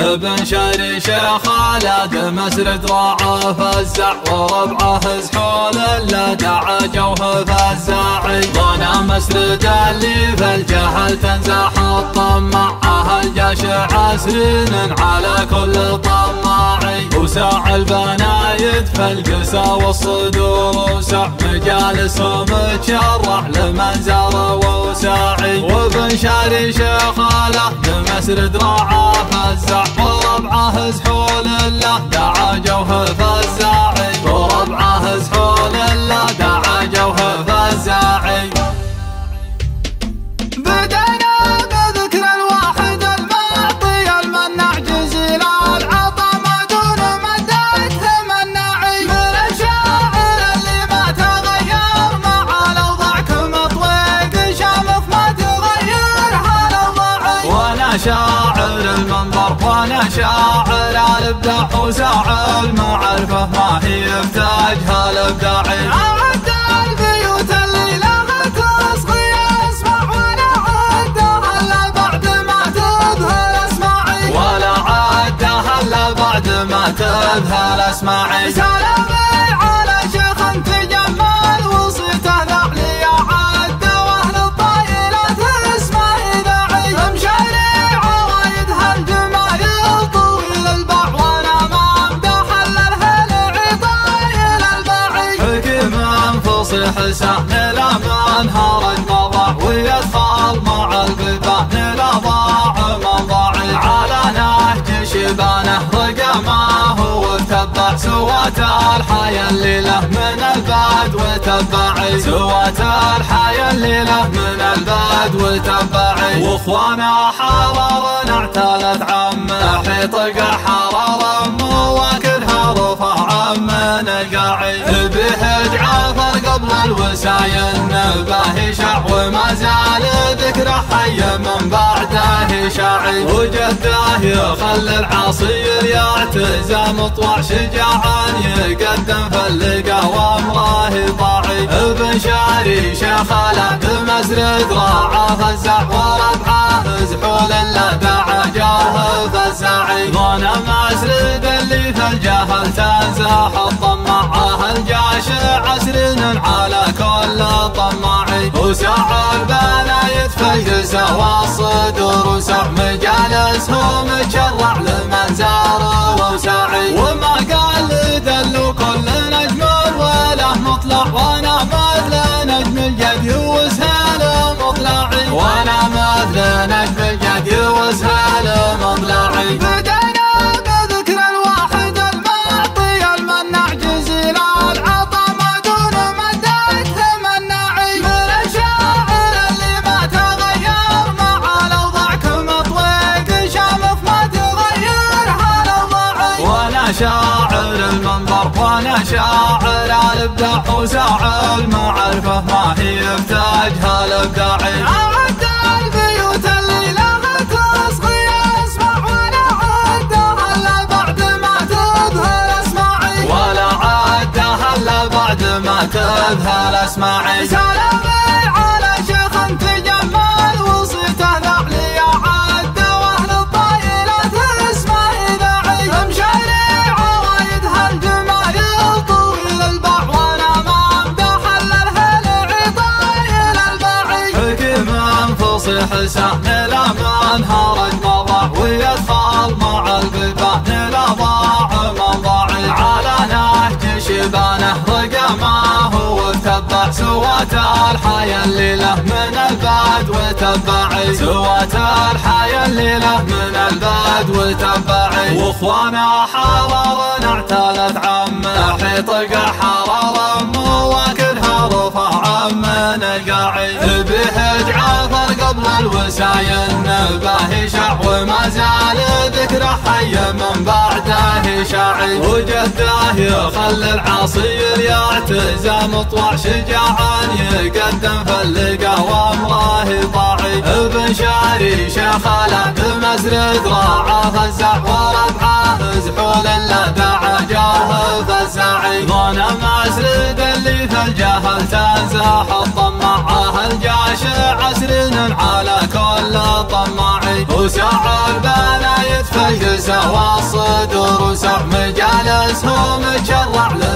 ابن شاري شيخ خالد مسرد راعه فزع وربعة زحول الا دعا جوه فزاعي وأنا مسرد اللي في الجهل تنزح الطمع أهل جشع سنين على كل طماعي وساع البنايد في القسا والصدور مجالسهم تشرح لمن زار وساعي وابن شاري شيخاله بمسرد راعه فزع. وربعه زحول الله دعا جوه فزاعي شاعر المنظر وأنا شاعر الإبداع وساعة المعرفة. ما هي يفتاجها الابداعي أعد البيوت اللي لها تصغي أسمع ولا عدها الا بعد ما تذهل أسمعي. ولا عدها الا بعد ما تذهل أسمعي. سلامي سوات الحياة اللي له من البعد وتبعي. سوات الحياة اللي له من البعد وتبعي. واخوانا حرر اعتلت عم حيطق حرر مواكدها رفع عم نقاعي به قبل الوساين باهي شع وما زال حي من بعده شاعي وجده يخل العصير يعتزم. طوع شجاعا يقدم. في اللقا وامره طاعي ابن شاري شيخ مسرد راعه فزع وربعه زحول الا دعا جاه فزاعي غنم مسرد اللي في الجهل تنزح الطماعه الجاشع عسرن على كل طماعي وسع البنايت القسا والصدور وسع مجالسهم تشرع لمن زار وساعي وما قال دلوا كل نجم وله مطلع وأنا شاعر الإبداع وساعة المعرفة ما هي يفتاجها الابداعي اعد البيوت اللي لها تصغي أسمع ولا عدها الا بعد ما تذهل اسمعي ولا عدها الا بعد ما اسمعي سلامي على سهل لا منهار مضى ويدخل مع البيبان لا ضاع من ضاعي على نهج شبانه رقمه وتبع سوات الحياة اللي له من البعد وتبعي سوات الحياة اللي له من البعد وتبعي واخوانا حرر اعتلت عم حيطق حرر مواكدها رفع عم نقاعي به قبل الوساين باهي شع وما زال ذكره حي من بعده شاعي وجده يخل العصير يعتزم طوع شجاعا يقدم اللقا وامره طاعي. ابن شاري شيخ مسرد راعه فزع وربعه زحول الا دعا جاه فزاعي غنم مسرد اللي في الجهل تنزح الطماعه مجلسه وصدور وسر مجالسهم جرع له.